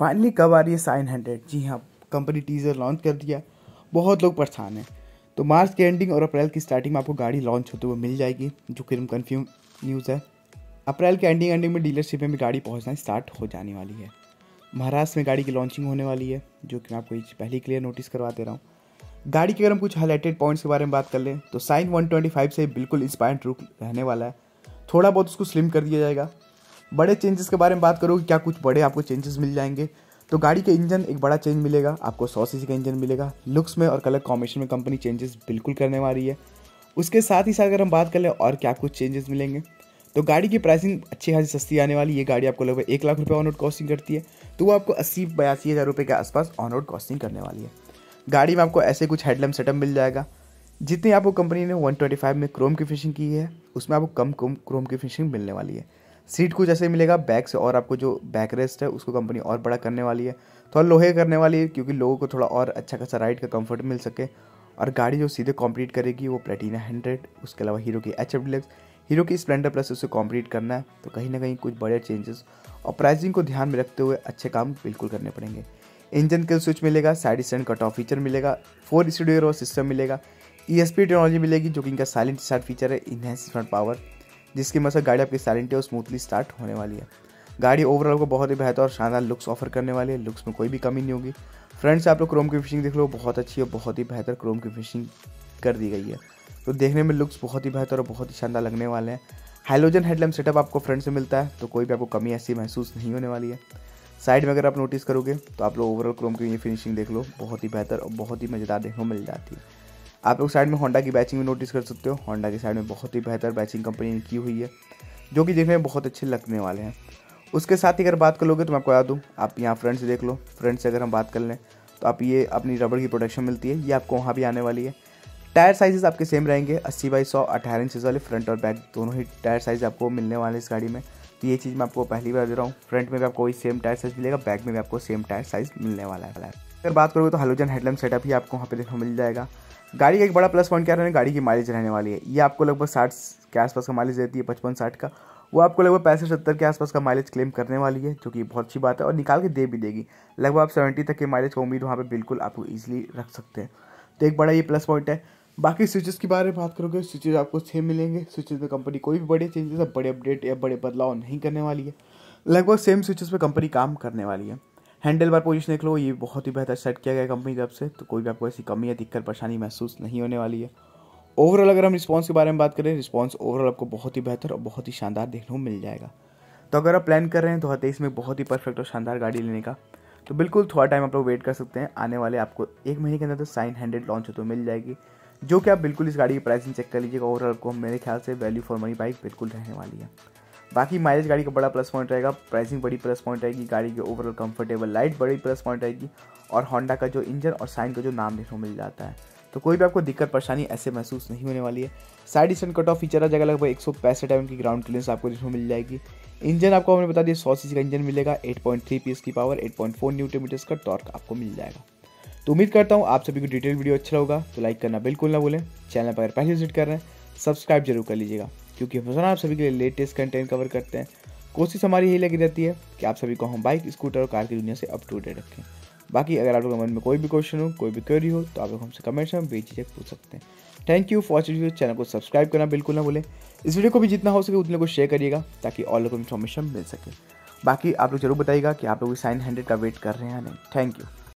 Finally कब आ रही है साइन हंड्रेड? जी हाँ कंपनी टीजर लॉन्च कर दिया। बहुत लोग परेशान हैं। तो मार्च के एंडिंग और अप्रैल की स्टार्टिंग में आपको गाड़ी लॉन्च होते हुए मिल जाएगी, जो कि कन्फ्यूम न्यूज़ है। अप्रैल के एंडिंग एंडिंग में डीलरशिप में भी गाड़ी पहुँचना स्टार्ट हो जाने वाली है। महाराष्ट्र में गाड़ी की लॉन्चिंग होने वाली है, जो कि मैं आपको पहले क्लियर नोटिस करवा दे रहा हूँ। गाड़ी के अगर हम कुछ हाईलाइटेड पॉइंट्स के बारे में बात कर लें तो साइन 125 से बिल्कुल इंस्पायर्ड रुक रहने वाला है। थोड़ा बहुत उसको स्लिम कर दिया जाएगा। बड़े चेंजेस के बारे में बात करो क्या कुछ बड़े आपको चेंजेस मिल जाएँगे? तो गाड़ी के इंजन एक बड़ा चेंज मिलेगा, आपको सौ सी का इंजन मिलेगा। लुक्स में और कलर कॉम्बिनेशन में कंपनी चेंजेस बिल्कुल करने वाली है। उसके साथ ही साथ अगर हम बात कर लें और क्या कुछ चेंजेस मिलेंगे? तो गाड़ी की प्राइसिंग अच्छी खासी सस्ती आने वाली ये गाड़ी आपको लगभग एक लाख रुपये ऑन रोड कॉस्टिंग करती है। तो वो आपको अस्सी, बयासी हज़ार रुपये के आसपास ऑन रोड कॉस्टिंग करने वाली है। गाड़ी में आपको ऐसे कुछ हेडलैम्प सेटअप मिल जाएगा। जितनी आपको कंपनी ने 125 में क्रोम की फिशिंग की है, उसमें आपको कम क्रोम की फिशिंग मिलने वाली है। सीट कुछ ऐसे मिलेगा, बैक से और आपको जो बैक रेस्ट है, उसको कंपनी और बड़ा करने वाली है। थोड़ा लोहे करने वाली है, क्योंकि लोगों को थोड़ा और अच्छा खासा राइड का कंफर्ट मिल सके। और गाड़ी जो सीधे कॉम्प्लीट करेगी, वो प्लेटिना हंड्रेड उसके अलावा हीरो की एच डिलेक्स हीरो की स्प्लेंडर प्लस उसे कॉम्प्लीट करना है तो कहीं ना कहीं कुछ बड़े चेंजेस और प्राइसिंग को ध्यान में रखते हुए अच्छे काम बिल्कुल करने पड़ेंगे। इंजन के स्विच मिलेगा side stand cut off feature मिलेगा फोर स्टूडियो सिस्टम मिलेगा ई एस टेक्नोलॉजी मिलेगी, जो कि इनका साइलेंट स्टार्ट फीचर है इनहेंस फ्रंट पावर जिसकी मदद गाड़ी आपकी साइलेंट और स्मूथली स्टार्ट होने वाली है। गाड़ी ओवरऑल को बहुत ही बेहतर और शानदार लुक्स ऑफ़र करने वाली है। लुक्स में कोई भी कमी नहीं होगी। फ्रंट से आप लोग क्रोम की फिशिंग देख लो, बहुत अच्छी और बहुत ही बेहतर क्रोम की फिशिंग कर दी गई है। तो देखने में लुक्स बहुत ही बेहतर और बहुत ही शानदार लगने वाले हैं। हाइलोजन हेडलैम्प सेटअप आपको फ्रंट से मिलता है तो कोई भी आपको कमी ऐसी महसूस नहीं होने वाली है। साइड में अगर आप नोटिस करोगे तो आप लोग ओवरऑल क्रोम की ये फिनिशिंग देख लो, बहुत ही बेहतर और बहुत ही मज़ेदार देखने को मिल जाती है। आप लोग साइड में होंडा की बैचिंग भी नोटिस कर सकते हो। होंडा की साइड में बहुत ही बेहतर बैचिंग कंपनी ने की हुई है, जो कि देखने में बहुत अच्छे लगने वाले हैं। उसके साथ ही अगर बात कर लोगे तो मैं आपको याद दूँ, आप यहाँ फ्रंट से देख लो। फ्रंट से अगर हम बात कर लें तो आप ये अपनी रबड़ की प्रोटेक्शन मिलती है। ये आपको वहाँ भी आने वाली है। टायर साइजेस आपके सेम रहेंगे, अस्सी बाई सौ अठारह इंचज़ वाले फ्रंट और बैक दोनों ही टायर साइज़ आपको मिलने वाले इस गाड़ी में। तो ये चीज़ मैं आपको पहली बार दे रहा हूँ। फ्रंट में भी आपको वही सेम टायर साइज़ मिलेगा बैक में भी आपको सेम टायर साइज़ मिलने वाला है। अगर बात करोगे तो हेलोजन हेडलैम्प सेटअप ही आपको वहाँ पे देखने मिल जाएगा। गाड़ी का एक बड़ा प्लस पॉइंट क्या रहने गाड़ी की माइलेज रहने वाली है। ये आपको लगभग साठ के आसपास का माइलेज देती है, पचपन, साठ का। वो आपको लगभग पैंसठ, सत्तर के आसपास का माइलेज क्लेम करने वाली है, जो कि बहुत अच्छी बात है और निकाल के दे भी देगी। लगभग आप सेवेंटी तक के माइलेज का उम्मीद वहाँ पर बिल्कुल आपको ईजिली रख सकते हैं। तो एक बड़ा ये प्लस पॉइंट है। बाकी स्विचेस के बारे में बात करोगे स्विचेज आपको सेम मिलेंगे। स्विचेस में कंपनी कोई भी बड़े चेंजेस या बड़े अपडेट या बड़े बदलाव नहीं करने वाली है। लगभग सेम स्विचेस पे कंपनी काम करने वाली है। हैंडल बार पोजिशन देख लो, ये बहुत ही बेहतर सेट किया गया कंपनी तरफ़ से तो कोई भी आपको ऐसी कमी या दिक्कत, परेशानी महसूस नहीं होने वाली है। ओवरऑल अगर हम रिस्पॉन्स के बारे में बात करें रिस्पॉन्स ओवरऑल आपको बहुत ही बेहतर और बहुत ही शानदार देखने को मिल जाएगा। तो अगर आप प्लान कर रहे हैं हज़ार तेईस में बहुत ही परफेक्ट और शानदार गाड़ी लेने का तो बिल्कुल थोड़ा टाइम आप लोग वेट कर सकते हैं। आने वाले आपको एक महीने के अंदर तो साइन हंड्रेड लॉन्च हो तो मिल जाएगी, जो कि आप बिल्कुल इस गाड़ी की प्राइसिंग चेक कर लीजिएगा। ओवरऑल को मेरे ख्याल से वैल्यू फॉर मनी बाइक बिल्कुल रहने वाली है। बाकी माइलेज गाड़ी का बड़ा प्लस पॉइंट रहेगा प्राइसिंग बड़ी प्लस पॉइंट रहेगी, गाड़ी के ओवरऑल कंफर्टेबल लाइट बड़ी प्लस पॉइंट रहेगी और होंडा का जो इंजन और साइन का जो नाम देखने को मिल जाता है। तो कोई भी आपको दिक्कत, परेशानी ऐसे महसूस नहीं होने वाली है। Side stand cut off feature जगह लगभग एक सौ पैंसठ एम की ग्राउंड क्लियरेंस आपको को मिल जाएगी। इंजन आपको हमने बता दिया, सौ सी का इंजन मिलेगा 8.3 पीएस की पावर 8.4 न्यूटन मीटर्स का टॉर्क आपको मिल जाएगा। तो उम्मीद करता हूँ आप सभी को डिटेल वीडियो अच्छा होगा तो लाइक करना बिल्कुल ना भूलें। चैनल पर अगर पहले विज़िट कर रहे हैं सब्सक्राइब ज़रूर कर लीजिएगा। क्योंकि आप सभी के लिए लेटेस्ट कंटेंट कवर करते हैं। कोशिश हमारी यही लगी रहती है कि आप सभी को हम बाइक स्कूटर और कार की दुनिया से अप टू डेट रखें। बाकी अगर आप लोगों के मन में कोई भी क्वेश्चन हो, कोई भी क्वेरी हो तो आप लोग हमसे कमेंट्स में बेचीज पूछ सकते हैं। Thank you for watching you channel को सब्सक्राइब करना बिल्कुल ना भूलें। इस वीडियो को भी जितना हो सके उतने को शेयर करिएगा, ताकि और लोगों को इन्फॉर्मेशन मिल सके। बाकी आप लोग ज़रूर बताइएगा कि आप लोग साइन हंड्रेड का वेट कर रहे हैं या नहीं। Thank you